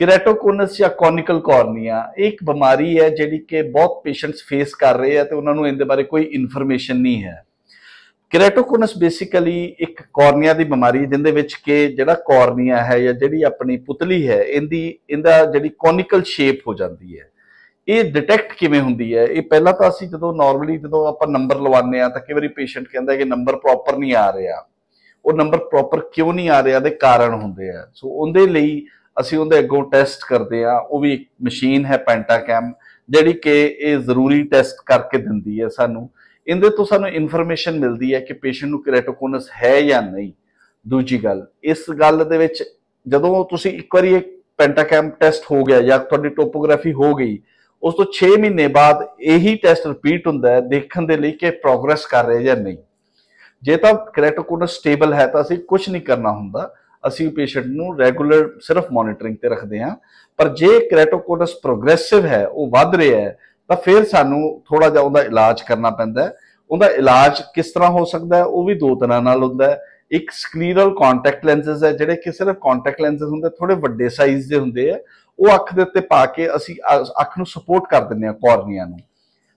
ਕੈਰੇਟੋਕੋਨਸ ਜਾਂ ਕੋਨਿਕਲ ਕਾਰਨੀਆ ਇਹ ਇੱਕ ਬਿਮਾਰੀ ਹੈ ਜਿਹੜੀ ਕਿ ਬਹੁਤ ਪੇਸ਼ੈਂਟਸ ਫੇਸ ਕਰ ਰਹੇ ਆ ਤੇ ਉਹਨਾਂ ਨੂੰ ਇਹਦੇ ਬਾਰੇ ਕੋਈ ਇਨਫੋਰਮੇਸ਼ਨ ਨਹੀਂ ਹੈ। ਕੈਰੇਟੋਕੋਨਸ ਬੇਸਿਕਲੀ ਇੱਕ ਕਾਰਨੀਆ ਦੀ ਬਿਮਾਰੀ ਜਿੰਦੇ ਵਿੱਚ ਕਿ ਜਿਹੜਾ ਕਾਰਨੀਆ ਹੈ ਜਾਂ ਜਿਹੜੀ ਆਪਣੀ ਪੁਤਲੀ ਹੈ, ਇਹਦੀ, ਇਹਦਾ ਜਿਹੜੀ ਕੋਨਿਕਲ ਸ਼ੇਪ ਹੋ ਜਾਂਦੀ ਹੈ। ਇਹ ਡਿਟੈਕਟ ਕਿਵੇਂ ਹੁੰਦੀ ਹੈ? ਇਹ ਪਹਿਲਾਂ ਤਾਂ ਅਸੀਂ ਜਦੋਂ ਨਾਰਮਲੀ ਜਦੋਂ ਆਪਾਂ ਨੰਬਰ ਲਵਾਉਂਦੇ ਆ ਤਾਂ ਕਈ ਵਾਰੀ ਪੇਸ਼ੈਂਟ ਕਹਿੰਦਾ ਕਿ ਨੰਬਰ ਪ੍ਰੋਪਰ ਨਹੀਂ ਆ ਰਿਹਾ। ਉਹ ਨੰਬਰ ਪ੍ਰੋਪਰ ਕਿਉਂ ਨਹੀਂ ਆ ਰਿਹਾ? ਦੇ ਕਾਰਨ ਹੁੰਦੇ ਆ। ਸੋ ਉਹਦੇ ਲਈ ਅਸੀਂ ਉਹਦੇ ਅੱਗੋਂ ਟੈਸਟ ਕਰਦੇ ਆ ਉਹ ਵੀ ਇੱਕ ਮਸ਼ੀਨ ਹੈ ਪੈਂਟਾਕੈਮ ਜਿਹੜੀ ਕਿ ਇਹ ਜ਼ਰੂਰੀ ਟੈਸਟ ਕਰਕੇ ਦਿੰਦੀ ਹੈ ਸਾਨੂੰ। ਇਹਦੇ ਤੋਂ ਸਾਨੂੰ ਇਨਫੋਰਮੇਸ਼ਨ ਮਿਲਦੀ ਹੈ ਕਿ ਪੇਸ਼ੈਂਟ ਨੂੰ ਕੈਰੇਟੋਕੋਨਸ ਹੈ ਜਾਂ ਨਹੀਂ। ਦੂਜੀ ਗੱਲ, ਇਸ ਗੱਲ ਦੇ ਵਿੱਚ ਜਦੋਂ ਤੁਸੀਂ ਇੱਕ ਵਾਰੀ ਇੱਕ ਪੈਂਟਾਕੈਮ ਟੈਸਟ ਹੋ ਗਿਆ ਜਾਂ ਤੁਹਾਡੀ ਟੋਪੋਗ੍ਰਾਫੀ ਹੋ ਗਈ, ਉਸ ਤੋਂ 6 ਮਹੀਨੇ ਬਾਅਦ ਇਹੀ ਟੈਸਟ ਰਿਪੀਟ ਹੁੰਦਾ ਹੈ, ਦੇਖਣ ਦੇ ਲਈ ਕਿ ਪ੍ਰੋਗਰੈਸ ਕਰ ਰਹੇ ਜਾਂ ਨਹੀਂ। ਜੇ ਤਾਂ ਕੈਰੇਟੋਕੋਨਸ ਸਟੇਬਲ ਹੈ ਤਾਂ ਅਸੀਂ ਕੁਝ ਨਹੀਂ ਕਰਨਾ ਹੁੰਦਾ। ਅਸੀਂ ਪੇਸ਼ੈਂਟ ਨੂੰ ਰੈਗੂਲਰ ਸਿਰਫ ਮੋਨੀਟਰਿੰਗ ਤੇ ਰੱਖਦੇ ਹਾਂ। ਪਰ ਜੇ ਕੈਰੇਟੋਕੋਨਸ ਪ੍ਰੋਗਰੈਸਿਵ ਹੈ, ਉਹ ਵੱਧ ਰਿਹਾ ਹੈ, ਤਾਂ ਫਿਰ ਸਾਨੂੰ ਥੋੜਾ ਜਿਹਾ ਉਹਦਾ ਇਲਾਜ ਕਰਨਾ ਪੈਂਦਾ ਹੈ। ਉਹਦਾ ਇਲਾਜ ਕਿਸ ਤਰ੍ਹਾਂ ਹੋ ਸਕਦਾ ਹੈ, ਉਹ ਵੀ ਦੋ ਤਰ੍ਹਾਂ ਨਾਲ ਹੁੰਦਾ ਹੈ। ਇੱਕ ਸਕਲੀਰਲ ਕੰਟੈਕਟ ਲੈਂਸਸ ਹੈ, ਜਿਹੜੇ ਕਿ ਸਿਰਫ ਕੰਟੈਕਟ ਲੈਂਸਸ ਹੁੰਦੇ ਥੋੜੇ ਵੱਡੇ ਸਾਈਜ਼ ਦੇ ਹੁੰਦੇ ਆ ਉਹ ਅੱਖ ਦੇ ਉੱਤੇ ਪਾ ਕੇ ਅਸੀਂ ਅੱਖ ਨੂੰ ਸਪੋਰਟ ਕਰ ਦਿੰਦੇ ਆ ਕਾਰਨੀਆ ਨੂੰ।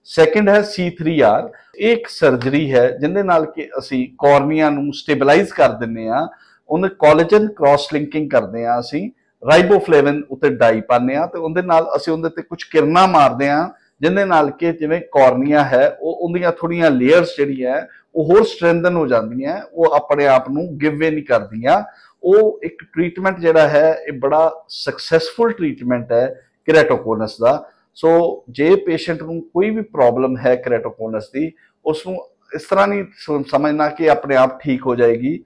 ਸੈਕੰਡ ਹੈ C3R ਇਹ ਇੱਕ ਸਰਜਰੀ ਹੈ ਜਿੰਦੇ ਨਾਲ ਕਿ ਅਸੀਂ ਕਾਰਨੀਆ ਨੂੰ ਸਟੇਬਲਾਈਜ਼ ਕਰ ਦਿੰਦੇ ਆ ਉਹਨੇ ਕੋਲੇਜਨ ਕ੍ਰਾਸ ਲਿੰਕਿੰਗ ਕਰਦੇ ਆ ਅਸੀਂ ਰਾਈਬੋਫਲੇਵਨ ਉੱਤੇ ਡਾਈ ਪਾਉਂਦੇ ਆ ਤੇ ਉਹਦੇ ਨਾਲ ਅਸੀਂ ਉਹਦੇ ਤੇ ਕੁਝ ਕਿਰਨਾਂ ਮਾਰਦੇ ਆ ਜਿਹਦੇ ਨਾਲ ਕਿ ਜਿਵੇਂ ਕਾਰਨੀਆ ਹੈ, ਉਹ ਉਹਦੀਆਂ ਥੋੜੀਆਂ ਲੇਅਰਸ ਜਿਹੜੀ ਹੈ, ਉਹ ਹੋਰ ਸਟਰੈਂਥਨ ਹੋ ਜਾਂਦੀਆਂ ਉਹ ਆਪਣੇ ਆਪ ਨੂੰ ਗਿਵ ਵੇ ਨਹੀਂ ਕਰਦੀਆਂ। ਉਹ ਇੱਕ ਟ੍ਰੀਟਮੈਂਟ ਜਿਹੜਾ ਹੈ, ਇਹ ਬੜਾ ਸਕਸੈਸਫੁਲ ਟ੍ਰੀਟਮੈਂਟ ਹੈ ਕੈਰੇਟੋਕੋਨਸ ਦਾ। ਸੋ ਜੇ ਪੇਸ਼ੈਂਟ ਨੂੰ ਕੋਈ ਵੀ ਪ੍ਰੋਬਲਮ ਹੈ ਕੈਰੇਟੋਕੋਨਸ ਦੀ ਉਸ ਨੂੰ ਇਸ ਤਰ੍ਹਾਂ ਨਹੀਂ ਸਮਝਣਾ ਕਿ ਆਪਣੇ ਆਪ ਠੀਕ ਹੋ ਜਾਏਗੀ।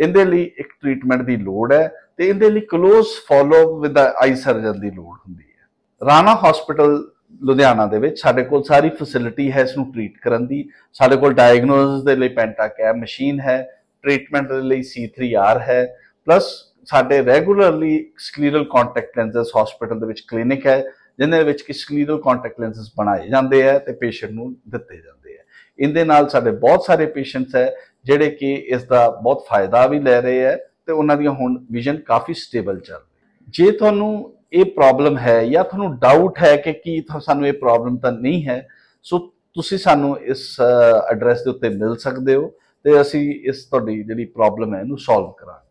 ਇਹਦੇ ਲਈ ਇੱਕ ਟ੍ਰੀਟਮੈਂਟ ਦੀ ਲੋੜ ਹੈ ਤੇ ਇਹਦੇ ਲਈ close follow with eye surgeon ਦੀ ਲੋੜ ਹੁੰਦੀ ਹੈ। ਰਾਣਾ ਹਸਪੀਟਲ ਲੁਧਿਆਣਾ ਦੇ ਵਿੱਚ ਸਾਡੇ ਕੋਲ ਸਾਰੀ ਫੈਸਿਲਿਟੀ ਹੈ ਇਸ ਨੂੰ ਟ੍ਰੀਟ ਕਰਨ ਦੀ। ਸਾਡੇ ਕੋਲ ਡਾਇਗਨੋਸਿਸ ਦੇ ਲਈ ਪੈਂਟਾਕੈਮ ਮਸ਼ੀਨ ਹੈ ਟ੍ਰੀਟਮੈਂਟ ਦੇ ਲਈ C3R ਹੈ ਪਲੱਸ ਸਾਡੇ regularly scleral contact lenses hospital ਦੇ ਵਿੱਚ ਕਲੀਨਿਕ ਹੈ ਜਿਨ੍ਹਾਂ ਵਿੱਚ ਕਿ ਸਕਲੀਰਲ ਕੰਟੈਕਟ ਲੈਂਸਸ ਬਣਾਏ ਜਾਂਦੇ ਆ ਤੇ ਪੇਸ਼ੈਂਟ ਨੂੰ ਦਿੱਤੇ ਜਾਂਦੇ ਇਹਦੇ ਨਾਲ ਸਾਡੇ ਬਹੁਤ ਸਾਰੇ ਪੇਸ਼ੈਂਟਸ ਹੈ, ਜਿਹੜੇ ਕਿ ਇਸ ਦਾ ਬਹੁਤ ਫਾਇਦਾ ਵੀ ਲੈ ਰਹੇ ਹੈ ਤੇ ਉਹਨਾਂ ਦੀਆਂ ਹੁਣ ਵਿਜ਼ਨ ਕਾਫੀ ਸਟੇਬਲ ਚੱਲ ਰਹੀ ਜੇ ਤੁਹਾਨੂੰ ਇਹ ਪ੍ਰੋਬਲਮ ਹੈ ਜਾਂ ਤੁਹਾਨੂੰ ਡਾਊਟ ਹੈ ਕਿ ਕੀ ਸਾਨੂੰ ਇਹ ਪ੍ਰੋਬਲਮ ਤਾਂ ਨਹੀਂ ਹੈ, ਸੋ ਤੁਸੀਂ ਸਾਨੂੰ ਇਸ ਐਡਰੈਸ ਦੇ ਉੱਤੇ ਮਿਲ ਸਕਦੇ ਹੋ ਤੇ ਅਸੀਂ ਇਸ ਤੁਹਾਡੀ ਜਿਹੜੀ ਪ੍ਰੋਬਲਮ ਹੈ ਇਹਨੂੰ ਸੋਲਵ ਕਰਾਂਗੇ।